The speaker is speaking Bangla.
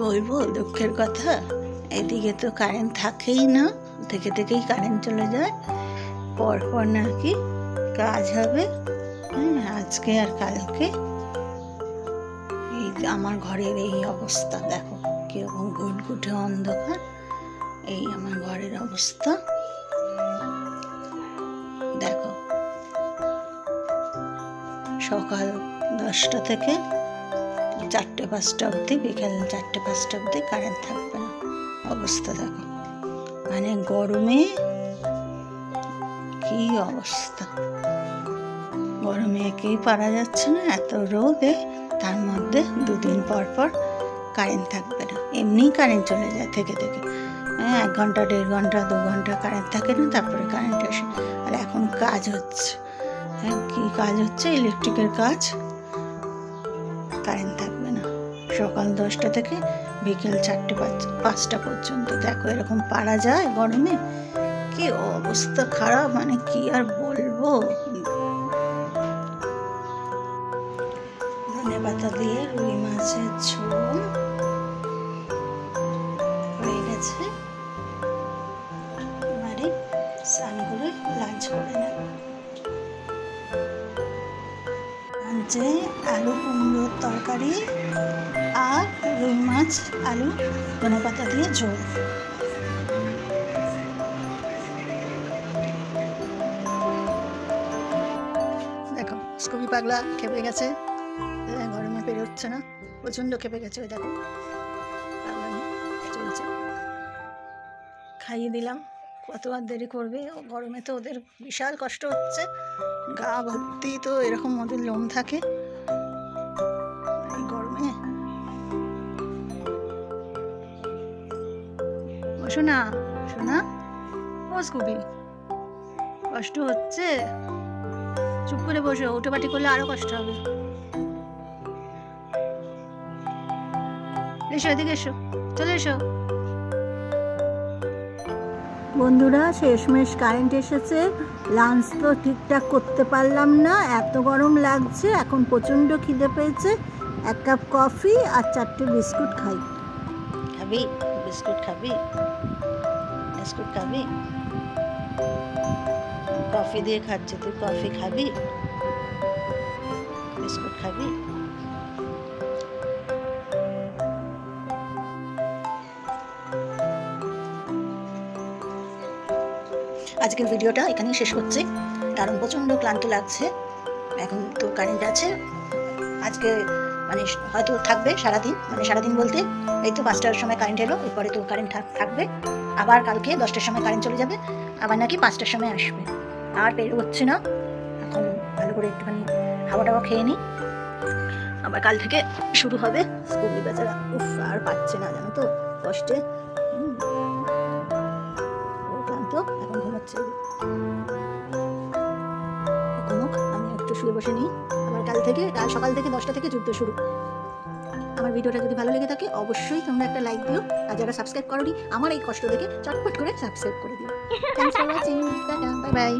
বলব দুঃখের কথা। এদিকে তো কারেন্ট থাকেই না, থেকে থেকেই কারেন্ট চলে যায়। পরপর নাকি কাজ হবে। আজকে আর কালকে। এই আমার ঘরের এই অবস্থা, দেখো কীরকম ঘুটঘুটে অন্ধকার। এই আমার ঘরের অবস্থা। দেখো, সকাল দশটা থেকে চারটে পাঁচটা অবধি, বিকেল চারটে পাঁচটা অবধি কারেন্ট থাকবে না। অবস্থা দেখো। মানে গরমে কি অবস্থা? গরমে একেই পারা যাচ্ছে না, এত রোদে তার মধ্যে দুদিন পর পর কারেন্ট থাকবে না। এমনিই কারেন্ট চলে যায় থেকে থেকে। হ্যাঁ এক ঘণ্টা, দেড় ঘণ্টা, দু ঘণ্টা কারেন্ট থাকে না, তারপরে কারেন্ট আসে। আর এখন কাজ হচ্ছে। হ্যাঁ কী কাজ হচ্ছে? ইলেকট্রিকের কাজ। কারেন্ট থাকবে। সকাল দশটা থেকে বিকেল চারটে পাঁচ, পাঁচটা পর্যন্ত। দেখো এরকম পারা যায় গরমে? কি অবস্থা খারাপ মানে কি আর বলব? ধনে পাতা দিয়ে রুই মাছের ঝোল। হয়ে গেছে। এবারে স্নান করে লাঞ্চ করে নেব। লাঞ্চে আলু কুমড়োর তরকারি আর রুই মাছ, আলু, ধনে পাতা দিয়ে ঝোল। দেখো, স্কুবি পাগলা খেপে গেছে। গরমে পেরোচ্ছে না। প্রচণ্ড খেপে গেছে, ওই দেখো। চলছে। খাইয়ে দিলাম। কত আর দেরি করবে? গরমে তো ওদের বিশাল কষ্ট হচ্ছে। গা ভর্তি তো এরকম ওদের লোম থাকে। শোনা শোনা। ও স্কুবি। কষ্ট হচ্ছে? চুপ করে বসো উঠোপাটি করলে আরও কষ্ট হবে। এসো এদিকে এসো চলে এসো। বন্ধুরা শেষমেশ কারেন্ট এসেছে। লাঞ্চ তো ঠিকঠাক করতে পারলাম না এত গরম লাগছে এখন প্রচণ্ড খিদে পেয়েছে। এক কাপ কফি আর চারটে বিস্কুট খাই। খাবি? বিস্কুট খাবি? বিস্কুট খাবি? কফি দিয়ে খাচ্ছে, তুই কফি খাবি? বিস্কুট খাবি? আজকের ভিডিওটা এখানেই শেষ করছি। কারণ প্রচণ্ড ক্লান্ত লাগছে। এখন তো কারেন্ট আছে। আজকে মানে হয়তো থাকবে সারাদিন মানে সারাদিন বলতে এই তো পাঁচটার সময় কারেন্ট এলো, এরপরে তো কারেন্ট থাকবে। আবার কালকে দশটার সময় কারেন্ট চলে যাবে, আবার নাকি পাঁচটার সময় আসবে। আর বের হচ্ছে না। এখন ভালো করে একটুখানি হাওয়া টাওয়া খেয়ে নিই। আবার কাল থেকে শুরু হবে স্কুল বেচারা উফ, আর পাচ্ছে না, জানো তো, কষ্টে। এখন ঘুমাচ্ছে। আমি একটু শুয়ে বসে নিই। কাল থেকে, কাল সকাল থেকে দশটা থেকে যুদ্ধ শুরু। আমার ভিডিওটা যদি ভালো লেগে থাকে, অবশ্যই তোমরা একটা লাইক দিও। আর যারা সাবস্ক্রাইব করোনি, আমার এই কষ্ট দেখে চটপট করে সাবস্ক্রাইব করে দিও। Thanks for watching bye bye